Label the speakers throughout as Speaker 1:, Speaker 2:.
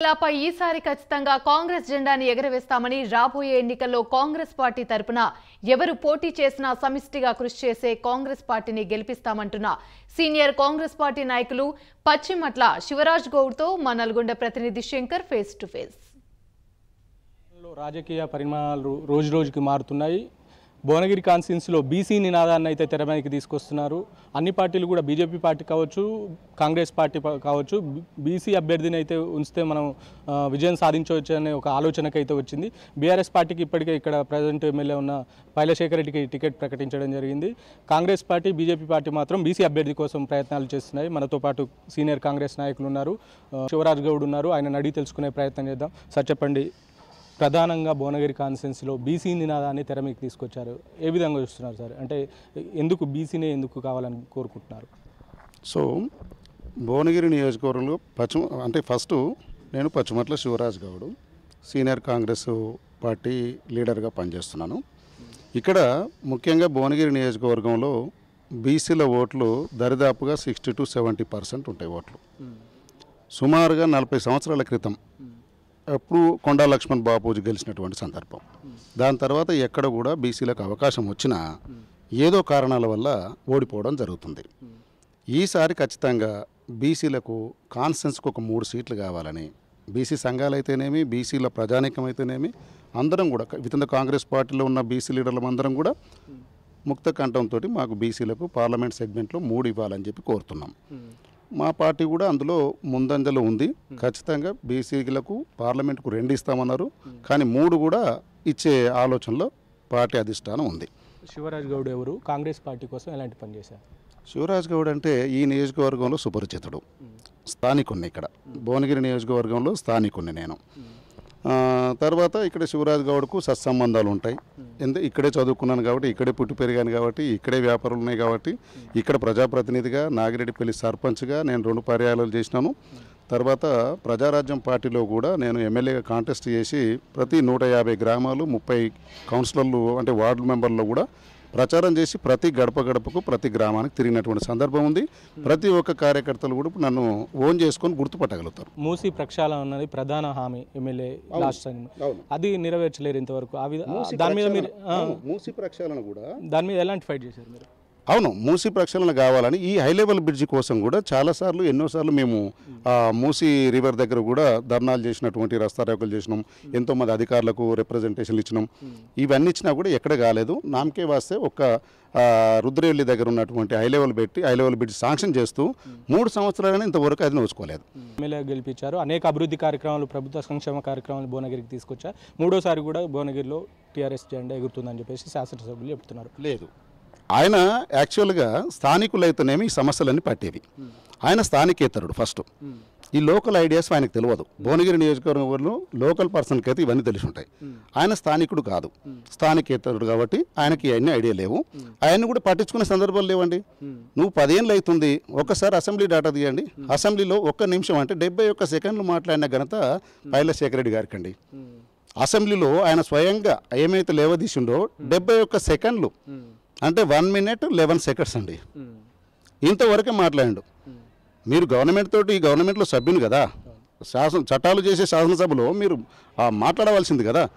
Speaker 1: జిల్లాపై ఈసారి ఖచ్చితంగా కాంగ్రెస్ జెండాని ఎగరవేస్తామని రాబోయే ఎన్నికల్లో కాంగ్రెస్ పార్టీ తరపున ఎవరు పోటీ చేసినా సమిష్టిగా కృషి చేసే కాంగ్రెస్ పార్టీని గెలిపిస్తామంటున్న సీనియర్ కాంగ్రెస్ పార్టీ నాయకులు పశ్చిమట్ల శివరాజ్ గౌడ్తో మా నల్గొండ ప్రతినిధి శంకర్ ఫేస్ టు ఫేస్.
Speaker 2: రాజకీయ పరిమాణాలు రోజు రోజుకి మారుతున్నాయి. భువనగిరి కాన్స్టిట్యున్సీలో బీసీ నినాదాన్ని అయితే తెరమీదకి తీసుకొస్తున్నారు. అన్ని పార్టీలు కూడా బీజేపీ పార్టీ కావచ్చు కాంగ్రెస్ పార్టీ కావచ్చు బీసీ అభ్యర్థిని అయితే ఉంచితే మనం విజయం సాధించవచ్చు అనే ఒక ఆలోచనకైతే వచ్చింది. బీఆర్ఎస్ పార్టీకి ఇప్పటికే ఇక్కడ ప్రజెంట్ ఎమ్మెల్యే ఉన్న పైలశేఖర్ రెడ్డికి టికెట్ ప్రకటించడం జరిగింది. కాంగ్రెస్ పార్టీ బీజేపీ పార్టీ మాత్రం బీసీ అభ్యర్థి కోసం ప్రయత్నాలు చేస్తున్నాయి. మనతో పాటు సీనియర్ కాంగ్రెస్ నాయకులు ఉన్నారు. శివరాజ్ గౌడ్ ఉన్నారు. ఆయన అడిగి తెలుసుకునే ప్రయత్నం చేద్దాం. సార్ చెప్పండి. ప్రధానంగా భువనగిరి కాన్స్టిట్యున్సీలో బీసీ నినాదాన్ని తెర మీకు తీసుకొచ్చారు. ఏ విధంగా చూస్తున్నారు సార్? అంటే ఎందుకు బీసీనే ఎందుకు కావాలని కోరుకుంటున్నారు?
Speaker 3: సో భువనగిరి నియోజకవర్గంలో పశ్చిమ అంటే ఫస్ట్ నేను పశ్చిమట్ల శివరాజ్ గౌడ్ సీనియర్ కాంగ్రెస్ పార్టీ లీడర్గా పనిచేస్తున్నాను. ఇక్కడ ముఖ్యంగా భువనగిరి నియోజకవర్గంలో బీసీల ఓట్లు దరిదాపుగా సిక్స్టీ టు సెవెంటీ పర్సెంట్ ఉంటాయి ఓట్లు. సుమారుగా నలభై సంవత్సరాల క్రితం అప్పుడు కొండా లక్ష్మణ్ బాపూజీ గెలిచినటువంటి సందర్భం. దాని తర్వాత ఎక్కడ కూడా బీసీలకు అవకాశం వచ్చినా ఏదో కారణాల వల్ల ఓడిపోవడం జరుగుతుంది. ఈసారి ఖచ్చితంగా బీసీలకు కాన్సెన్స్కు ఒక మూడు సీట్లు కావాలని బీసీ సంఘాలు అయితేనేమి బీసీల ప్రజానీకం అయితేనేమి అందరం కూడా విత్ ఇన్ ద కాంగ్రెస్ పార్టీలో ఉన్న బీసీ లీడర్లం అందరం కూడా ముక్త కంఠంతో మాకు బీసీలకు పార్లమెంట్ సెగ్మెంట్లో మూడు ఇవ్వాలని చెప్పి కోరుతున్నాం. మా పార్టీ కూడా అందులో ముందంజలో ఉంది. ఖచ్చితంగా బీసీలకు పార్లమెంట్కు రెండు ఇస్తామన్నారు. కానీ మూడు కూడా ఇచ్చే ఆలోచనలో పార్టీ అధిష్టానం ఉంది.
Speaker 2: శివరాజ్ గౌడ్ ఎవరు? కాంగ్రెస్ పార్టీ కోసం ఎలాంటి పని చేశారు?
Speaker 3: శివరాజ్ గౌడ్ అంటే ఈ నియోజకవర్గంలో సుపరిచితుడు. స్థానికుణ్ణి ఇక్కడ. భువనగిరి నియోజకవర్గంలో స్థానికుణ్ణి నేను. తర్వాత ఇక్కడ శివరాజ్ గౌడ్కు సత్సంబంధాలు ఉంటాయి. ఎందుకు ఇక్కడే చదువుకున్నాను కాబట్టి ఇక్కడే పుట్టి పెరిగాను కాబట్టి ఇక్కడే వ్యాపారాలు ఉన్నాయి కాబట్టి ఇక్కడ ప్రజాప్రతినిధిగా నాగిరెడ్డిపల్లి సర్పంచ్గా నేను రెండు పర్యాయాలు చేసినాను. తర్వాత ప్రజారాజ్యం పార్టీలో కూడా నేను ఎమ్మెల్యేగా కాంటెస్ట్ చేసి ప్రతి నూట యాభై గ్రామాలు ముప్పై కౌన్సిలర్లు అంటే వార్డు మెంబర్లు కూడా ప్రచారం చేసి ప్రతి గడప గడపకు ప్రతి గ్రామానికి తిరిగినటువంటి సందర్భం ఉంది. ప్రతి ఒక్క కార్యకర్తలు కూడా నన్ను ఓన్ చేసుకొని గుర్తుపట్టగలుగుతారు.
Speaker 2: మూసీ ప్రక్షాళన అన్నది ప్రధాన హామీ ఎమ్మెల్యే లాస్ట్ టైం. అది నెరవేర్చలేరు ఇంతవరకు. దాని మీద మీరు
Speaker 3: మూసి ప్రక్షాళన కూడా
Speaker 2: దాని మీద ఎలాంటి ఫైట్ చేశారు మీరు?
Speaker 3: అవును మూసి ప్రక్షాళన కావాలని ఈ హై లెవెల్ బ్రిడ్జి కోసం కూడా చాలాసార్లు ఎన్నోసార్లు మేము మూసి రివర్ దగ్గర కూడా ధర్నాలు చేసినటువంటి రస్తారోకలు చేసినాం ఎంతోమంది అధికారులకు రిప్రజెంటేషన్లు ఇచ్చినాం. ఇవన్నీ ఇచ్చినా కూడా ఎక్కడ కాలేదు. నామకే వాస్తే ఒక రుద్రవెల్లి దగ్గర ఉన్నటువంటి హై లెవెల్ పెట్టి హై లెవెల్ బ్రిడ్జ్ శాంక్షన్ చేస్తూ మూడు సంవత్సరాలని ఇంతవరకు అది నోచుకోలేదు.
Speaker 2: ఎమ్మెల్యే గెలిపించారు. అనేక అభివృద్ధి కార్యక్రమాలు ప్రభుత్వ సంక్షేమ కార్యక్రమాలు భువనగిరికి తీసుకొచ్చారు. మూడోసారి కూడా భువనగిరిలో టీఆర్ఎస్ జెండా ఎగురుతుందని చెప్పేసి శాసనసభ్యులు చెప్తున్నారు.
Speaker 3: లేదు. ఆయన యాక్చువల్గా స్థానికులైతేనేమి ఈ సమస్యలన్నీ పట్టేవి. ఆయన స్థానికేతరుడు ఫస్ట్. ఈ లోకల్ ఐడియాస్ ఆయనకు తెలియదు భువనగిరి నియోజకవర్గంలో లోకల్ పర్సన్కి అయితే ఇవన్నీ తెలిసి ఉంటాయి ఆయన స్థానికుడు కాదు. స్థానికేతరుడు కాబట్టి ఆయనకి అన్ని ఐడియా లేవు. ఆయన్ని కూడా పట్టించుకునే సందర్భాలు లేవండి. నువ్వు పదేళ్ళు అవుతుంది ఒకసారి అసెంబ్లీ డేటా తీయండి. అసెంబ్లీలో ఒక్క నిమిషం అంటే డెబ్బై ఒక్క సెకండ్లు మాట్లాడిన ఘనత పైలశేఖర రెడ్డి గారికి అండి అసెంబ్లీలో ఆయన స్వయంగా ఏమైతే లేవదీసిండో డెబ్బై ఒక్క సెకండ్లు అంటే వన్ మినిట్ లెవెన్ సెకండ్స్ అండి. ఇంతవరకే మాట్లాడిండు. మీరు గవర్నమెంట్ తోటి ఈ గవర్నమెంట్లో సభ్యుని కదా. శాసన చట్టాలు చేసే శాసనసభలో మీరు మాట్లాడవలసింది కదా.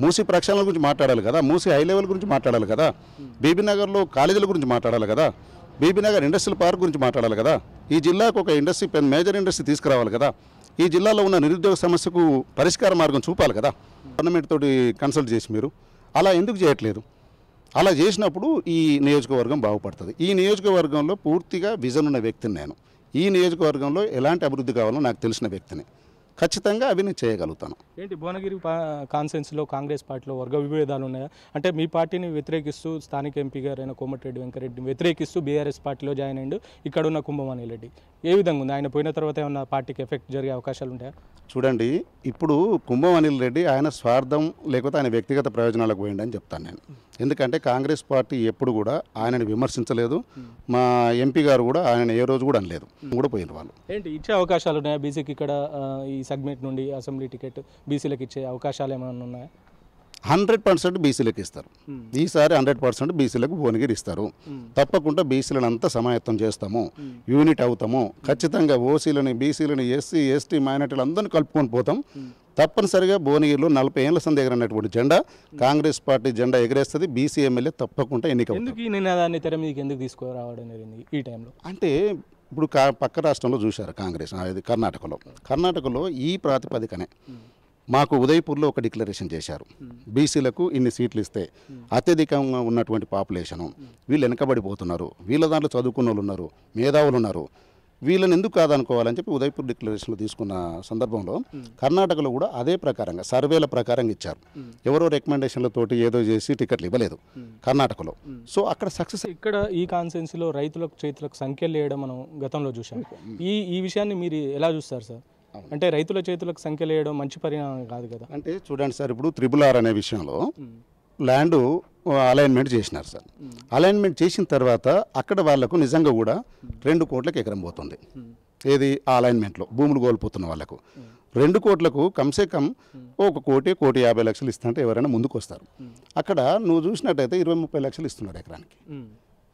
Speaker 3: మూసి ప్రక్షాళన గురించి మాట్లాడాలి కదా. మూసి హై లెవెల్ గురించి మాట్లాడాలి కదా. బీబీ నగర్లో కాలేజీల గురించి మాట్లాడాలి కదా. బీబీనగర్ ఇండస్ట్రియల్ పార్క్ గురించి మాట్లాడాలి కదా. ఈ జిల్లాకు ఒక ఇండస్ట్రీ పెద్ద మేజర్ ఇండస్ట్రీ తీసుకురావాలి కదా. ఈ జిల్లాలో ఉన్న నిరుద్యోగ సమస్యకు పరిష్కార మార్గం చూపాలి కదా. గవర్నమెంట్ తోటి కన్సల్ట్ చేసి మీరు. అలా ఎందుకు చేయట్లేదు? అలా చేసినప్పుడు ఈ నియోజకవర్గం బాగుపడుతుంది. ఈ నియోజకవర్గంలో పూర్తిగా విజన్ ఉన్న వ్యక్తిని నేను. ఈ నియోజకవర్గంలో ఎలాంటి అభివృద్ధి కావాలో నాకు తెలిసిన వ్యక్తిని. ఖచ్చితంగా అవి నేను చేయగలుగుతాను.
Speaker 2: ఏంటి భువనగిరి కాన్సెన్స్లో కాంగ్రెస్ పార్టీలో వర్గ విభేదాలు ఉన్నాయా? అంటే మీ పార్టీని వ్యతిరేకిస్తూ స్థానిక ఎంపీ గారైన కోమటిరెడ్డి వెంకరెడ్డిని వ్యతిరేకిస్తూ బీఆర్ఎస్ పార్టీలో జాయిన్ అయ్యిండు. ఇక్కడ ఉన్న కుంభమణి రెడ్డి ఏ విధంగా ఉంది? ఆయన పోయిన తర్వాత ఏమన్నా పార్టీకి ఎఫెక్ట్ జరిగే అవకాశాలు ఉంటాయా?
Speaker 3: చూడండి ఇప్పుడు కుంభం అనిల్ రెడ్డి ఆయన స్వార్థం లేకపోతే ఆయన వ్యక్తిగత ప్రయోజనాలకు పోయిండని చెప్తాను నేను. ఎందుకంటే కాంగ్రెస్ పార్టీ ఎప్పుడు కూడా ఆయనని విమర్శించలేదు. మా ఎంపీ గారు కూడా ఆయన ఏ రోజు కూడా అనలేదు. కూడా పోయిన వాళ్ళు.
Speaker 2: ఏంటి ఇచ్చే అవకాశాలు ఉన్నాయా? బీసీకి ఇక్కడ ఈ సెగ్మెంట్ నుండి అసెంబ్లీ టికెట్ బీసీలకు ఇచ్చే అవకాశాలు ఏమైనా ఉన్నాయా?
Speaker 3: హండ్రెడ్ పర్సెంట్ బీసీలకు ఇస్తారు. ఈసారి హండ్రెడ్ పర్సెంట్ బీసీలకు భువనగిరి ఇస్తారు. తప్పకుండా బీసీలను అంతా సమాయత్తం చేస్తాము. యూనిట్ అవుతాము. ఖచ్చితంగా ఓసీలని బీసీలని ఎస్సీ ఎస్టీ మైనార్టీలు అందరిని కలుపుకొని పోతాం. తప్పనిసరిగా భువనగిరిలో నలభై ఏళ్ళ సంది ఎగరన్నటువంటి జెండా కాంగ్రెస్ పార్టీ జెండా ఎగరేస్తుంది. బీసీ ఎమ్మెల్యే తప్పకుండా ఎన్నిక
Speaker 2: ఎందుకు ఈ నినాదాన్ని తెర మీదకి ఎందుకు తీసుకురావడం జరిగింది ఈ టైంలో?
Speaker 3: అంటే ఇప్పుడు కా పక్క రాష్ట్రంలో చూశారు కాంగ్రెస్ ఇది కర్ణాటకలో. కర్ణాటకలో ఈ ప్రాతిపదికనే మాకు ఉదయపూర్లో ఒక డిక్లరేషన్ చేశారు. బీసీలకు ఇన్ని సీట్లు ఇస్తే అత్యధికంగా ఉన్నటువంటి పాపులేషను వీళ్ళు వెనకబడిపోతున్నారు. వీళ్ళ దాంట్లో చదువుకున్న వాళ్ళు ఉన్నారు మేధావులు ఉన్నారు. వీళ్ళని ఎందుకు కాదనుకోవాలని చెప్పి ఉదయపూర్ డిక్లరేషన్లో తీసుకున్న సందర్భంలో కర్ణాటకలో కూడా అదే ప్రకారంగా సర్వేల ప్రకారంగా ఇచ్చారు. ఎవరో రికమెండేషన్లతోటి ఏదో చేసి టికెట్లు ఇవ్వలేదు కర్ణాటకలో. సో అక్కడ సక్సెస్
Speaker 2: ఇక్కడ ఈ కాన్సెన్సీలో రైతులకు చేతులకు సంఖ్యలు వేయడం మనం గతంలో చూసాం ఈ ఈ విషయాన్ని మీరు ఎలా చూస్తారు సార్? అంటే రైతుల చేతులకు సంఖ్యలు వేయడం మంచి పరిణామం కాదు కదా.
Speaker 3: అంటే చూడండి సార్ ఇప్పుడు త్రిబుల్ ఆర్ అనే విషయంలో ల్యాండ్ అలైన్మెంట్ చేసినారు సార్. అలైన్మెంట్ చేసిన తర్వాత అక్కడ వాళ్ళకు నిజంగా కూడా రెండు కోట్లకు ఎకరం పోతుంది. ఏది? ఆ అలైన్మెంట్లో భూములు కోల్పోతున్న వాళ్ళకు. రెండు కోట్లకు కమ్సే కమ్ ఒక కోటి కోటి యాభై లక్షలు ఇస్తుంటే ఎవరైనా ముందుకు వస్తారు అక్కడ నువ్వు చూసినట్టయితే ఇరవై ముప్పై లక్షలు ఇస్తున్నారు ఎకరానికి.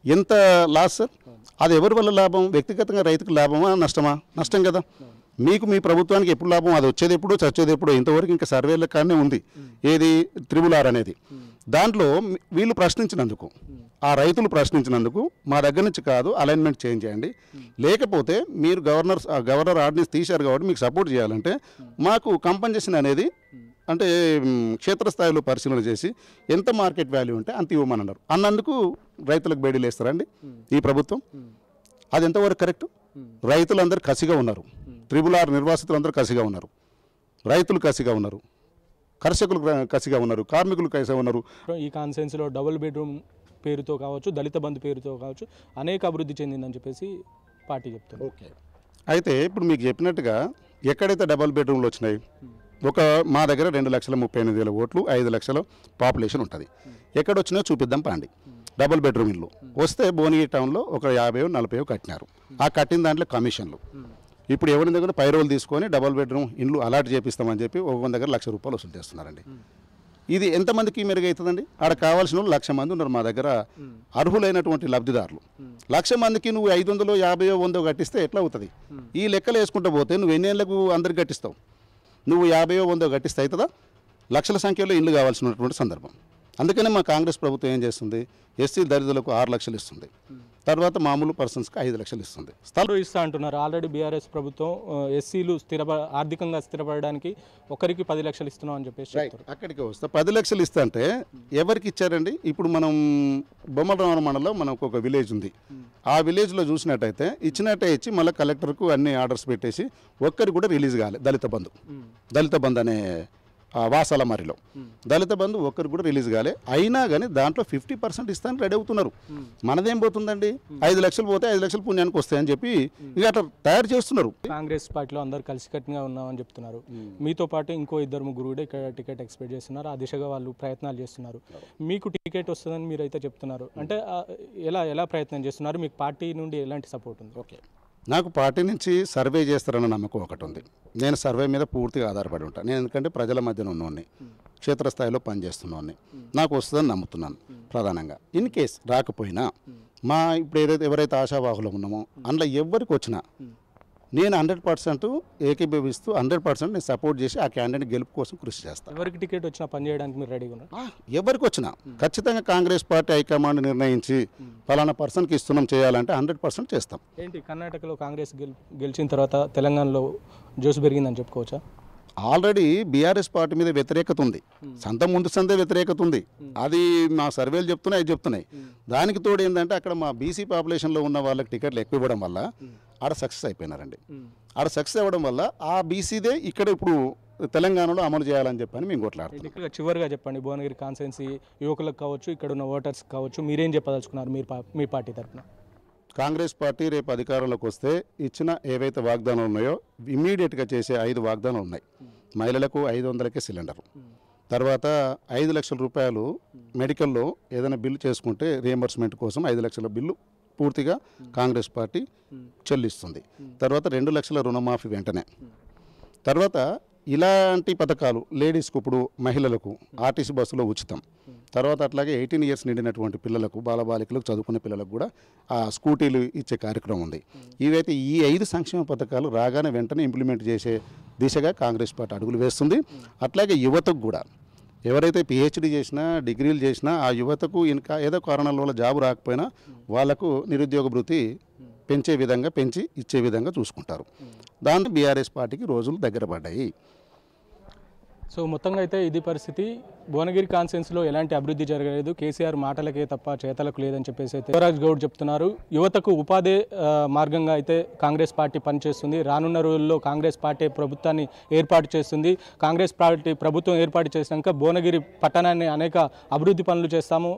Speaker 3: ఎంత లాస్ సార్? అది ఎవరి వల్ల లాభం? వ్యక్తిగతంగా రైతుకు లాభమా నష్టమా? నష్టం కదా. మీకు మీ ప్రభుత్వానికి ఎప్పుడు లాభం? అది వచ్చేది ఎప్పుడు చచ్చేది ఎప్పుడో ఇంతవరకు ఇంకా సర్వేల కానీ ఉంది. ఏది? త్రిబుల్ ఆర్ అనేది. దాంట్లో వీళ్ళు ప్రశ్నించినందుకు ఆ రైతులు ప్రశ్నించినందుకు మా దగ్గర నుంచి కాదు అలైన్మెంట్ చేంజ్ చేయండి. లేకపోతే మీరు గవర్నర్ ఆ గవర్నర్ ఆర్డినెన్స్ తీశారు కాబట్టి మీకు సపోర్ట్ చేయాలంటే మాకు కంపన్సేషన్ అనేది అంటే క్షేత్రస్థాయిలో పరిశీలన చేసి ఎంత మార్కెట్ వాల్యూ ఉంటే అంత ఇవ్వమని అన్నారు అన్నందుకు రైతులకు బేడీలు వేస్తారండి ఈ ప్రభుత్వం. అది ఎంతవరకు కరెక్ట్ రైతులందరూ కసిగా ఉన్నారు. త్రిబుల్ ఆర్ నిర్వాసితులందరూ కసిగా ఉన్నారు. రైతులు కసిగా ఉన్నారు. కర్షకులు కసిగా ఉన్నారు కార్మికులు కసిగా ఉన్నారు.
Speaker 2: ఈ కాన్సెన్స్లో డబుల్ బెడ్రూమ్ పేరుతో కావచ్చు దళిత బంధు పేరుతో కావచ్చు అనేక అభివృద్ధి చెందిందని చెప్పేసి పార్టీ చెప్తుంది.
Speaker 3: ఓకే. అయితే ఇప్పుడు మీకు చెప్పినట్టుగా ఎక్కడైతే డబల్ బెడ్రూమ్లు వచ్చినాయి ఒక మా దగ్గర రెండు లక్షల ముప్పై ఎనిమిది వేల ఓట్లు ఐదు లక్షల పాపులేషన్ ఉంటుంది. ఎక్కడ వచ్చినా చూపిద్దాం పాండి డబుల్ బెడ్రూమ్ ఇల్లు. వస్తే భువనగిరి టౌన్లో ఒక యాభై నలభై కట్టినారు. ఆ కట్టిన దాంట్లో కమిషన్లు. ఇప్పుడు ఎవరి దగ్గర పైరోలు తీసుకొని డబల్ బెడ్రూమ్ ఇండ్లు అలాట్ చేపిస్తామని చెప్పి ఒక దగ్గర లక్ష రూపాయలు వసూలు చేస్తున్నారండి. ఇది ఎంతమందికి మెరుగవుతుందండి ఆడ కావాల్సిన వాళ్ళు లక్ష మంది ఉన్నారు మా దగ్గర అర్హులైనటువంటి లబ్ధిదారులు. లక్ష మందికి నువ్వు ఐదు వందలు యాభైయో వందో కట్టిస్తే ఎట్లా అవుతుంది? ఈ లెక్కలు వేసుకుంటూ పోతే నువ్వు ఎన్నేళ్ళకు అందరికి కట్టిస్తావు? నువ్వు యాభైయో వందో కట్టిస్తే అవుతుందా? లక్షల సంఖ్యలో ఇల్లు కావాల్సినటువంటి సందర్భం. అందుకనే మా కాంగ్రెస్ ప్రభుత్వం ఏం చేస్తుంది? ఎస్సీ దరిద్రులకు ఆరు లక్షలు ఇస్తుంది. తర్వాత మామూలు పర్సన్స్కి ఐదు లక్షలు ఇస్తుంది.
Speaker 2: స్థలం ఇస్తా అంటున్నారు. ఆల్రెడీ బీఆర్ఎస్ ప్రభుత్వం ఎస్సీలు స్థిరప ఆర్థికంగా స్థిరపడడానికి ఒకరికి పది లక్షలు ఇస్తున్నాం అని చెప్పేసి
Speaker 3: అక్కడికి వస్తే. పది లక్షలు ఇస్తా అంటే ఎవరికి ఇచ్చారండి? ఇప్పుడు మనం బొమ్మలరామ మండలంలో మనకు ఒక విలేజ్ ఉంది. ఆ విలేజ్లో చూసినట్టయితే ఇచ్చినట్టే ఇచ్చి మళ్ళీ కలెక్టర్కు అన్ని ఆర్డర్స్ పెట్టేసి ఒక్కరికి కూడా రిలీజ్ కాలే. దళిత బంధు. దళిత బంధు అనే వాసాల మరిలో దళిత బంధు ఒక్కరికి కూడా రిలీజ్ కాలే. అయినా కానీ దాంట్లో ఫిఫ్టీ పర్సెంట్ ఇస్తాను రెడీ అవుతున్నారు. మనదేం పోతుందండి? ఐదు లక్షలు పోతే ఐదు లక్షలు పుణ్యానికి వస్తాయని చెప్పి ఇక అట్లా తయారు చేస్తున్నారు.
Speaker 2: కాంగ్రెస్ పార్టీలో అందరు కలిసికట్టుగా ఉన్నామని చెప్తున్నారు. మీతో పాటు ఇంకో ఇద్దరు ముగ్గురు కూడా ఇక్కడ టికెట్ ఎక్స్పెక్ట్ చేస్తున్నారు. ఆ దిశగా వాళ్ళు ప్రయత్నాలు చేస్తున్నారు. మీకు టికెట్ వస్తుందని మీరు అయితే చెప్తున్నారు. అంటే ఎలా ఎలా ప్రయత్నం చేస్తున్నారు? మీకు పార్టీ నుండి ఎలాంటి సపోర్ట్ ఉంది?
Speaker 3: ఓకే. నాకు పార్టీ నుంచి సర్వే చేస్తారన్న నమ్మకం ఒకటి ఉంది నేను సర్వే మీద పూర్తిగా ఆధారపడి ఉంటాను నేను ఎందుకంటే ప్రజల మధ్యన ఉన్నోడిని క్షేత్రస్థాయిలో పనిచేస్తున్నోడిని నాకు వస్తుందని నమ్ముతున్నాను ప్రధానంగా. ఇన్ కేస్ రాకపోయినా మా ఇప్పుడు ఏదైతే ఎవరైతే ఆశావాహులు ఉన్నామో అందులో ఎవరికి వచ్చినా నేను హండ్రెడ్ పర్సెంట్ ఏకీభవిస్తూ హండ్రెడ్ పర్సెంట్ నేను సపోర్ట్ చేసి ఆ క్యాండిడేట్ గెలుపు కోసం కృషి చేస్తాను
Speaker 2: ఎవరికి టికెట్ వచ్చినా పని చేయడానికి మీరు రెడీగా ఉన్నారు?
Speaker 3: ఎవరికి వచ్చినా. ఖచ్చితంగా కాంగ్రెస్ పార్టీ హైకమాండ్ నిర్ణయించి ఫలానా పర్సన్కి ఇస్తున్నాం చేయాలంటే హండ్రెడ్ పర్సెంట్ చేస్తాం.
Speaker 2: ఏంటి కర్ణాటకలో కాంగ్రెస్ గెల్ గెలిచిన తర్వాత తెలంగాణలో జోసు పెరిగిందని చెప్పుకోవచ్చా?
Speaker 3: ఆల్రెడీ బీఆర్ఎస్ పార్టీ మీద వ్యతిరేకత ఉంది. సంత ముందు సందే వ్యతిరేకత ఉంది. అది మా సర్వేలు చెప్తున్నాయి అది చెప్తున్నాయి. దానికి తోడు ఏంటంటే అక్కడ మా బీసీ పాపులేషన్లో ఉన్న వాళ్ళకి టికెట్లు ఎక్కువ ఇవ్వడం వల్ల ఆడ సక్సెస్ అయిపోయినారండి. ఆడ సక్సెస్ అవ్వడం వల్ల ఆ బీసీదే ఇక్కడ ఇప్పుడు తెలంగాణలో అమలు చేయాలని చెప్పని మేము కొట్లాడుతున్నాం.
Speaker 2: ఇక్కడ చివరిగా చెప్పండి భువనగిరి కాన్సెన్సీ యువకులకు కావచ్చు ఇక్కడ ఉన్న ఓటర్స్ కావచ్చు మీరేం చెప్పదలుచుకున్నారు పా- మీ పార్టీ తరఫున?
Speaker 3: కాంగ్రెస్ పార్టీ రేపు అధికారంలోకి వస్తే ఇచ్చిన ఏవైతే వాగ్దానాలు ఉన్నాయో ఇమీడియట్గా చేసే ఐదు వాగ్దానాలు ఉన్నాయి. మహిళలకు ఐదు వందలకే సిలిండర్. తర్వాత ఐదు లక్షల రూపాయలు మెడికల్లో ఏదైనా బిల్లు చేసుకుంటే రియంబర్స్మెంట్ కోసం ఐదు లక్షల బిల్లు పూర్తిగా కాంగ్రెస్ పార్టీ చెల్లిస్తుంది. తర్వాత రెండు లక్షల రుణమాఫీ వెంటనే. తర్వాత ఇలాంటి పథకాలు లేడీస్కు ఇప్పుడు మహిళలకు ఆర్టీసీ బస్సులో ఉచితం. తర్వాత అట్లాగే ఎయిటీన్ ఇయర్స్ నిండినటువంటి పిల్లలకు బాలబాలికలకు చదువుకునే పిల్లలకు కూడా ఆ స్కూటీలు ఇచ్చే కార్యక్రమం ఉంది. ఇవైతే ఈ ఐదు సంక్షేమ పథకాలు రాగానే వెంటనే ఇంప్లిమెంట్ చేసే దిశగా కాంగ్రెస్ పార్టీ అడుగులు వేస్తుంది. అట్లాగే యువతకు కూడా ఎవరైతే పిహెచ్డీ చేసినా డిగ్రీలు చేసినా ఆ యువతకు ఇంకా ఏదో కారణాల వల్ల జాబు రాకపోయినా వాళ్ళకు నిరుద్యోగ భృతి పెంచే విధంగా పెంచి ఇచ్చే విధంగా చూసుకుంటారు. దాంతో బీఆర్ఎస్ పార్టీకి రోజులు దగ్గర పడ్డాయి.
Speaker 2: సో మొత్తంగా అయితే ఇది పరిస్థితి. భువనగిరి కాన్సెన్స్లో ఎలాంటి అభివృద్ధి జరగలేదు. కేసీఆర్ మాటలకే తప్ప చేతలకు లేదని చెప్పేసి అయితే యువరాజ్ గౌడ్ చెప్తున్నారు. యువతకు ఉపాధి మార్గంగా అయితే కాంగ్రెస్ పార్టీ పనిచేస్తుంది. రానున్న రోజుల్లో కాంగ్రెస్ పార్టీ ప్రభుత్వాన్ని ఏర్పాటు చేస్తుంది. కాంగ్రెస్ పార్టీ ప్రభుత్వం ఏర్పాటు చేసినాక భువనగిరి పట్టణాన్ని అనేక అభివృద్ధి పనులు చేస్తాము.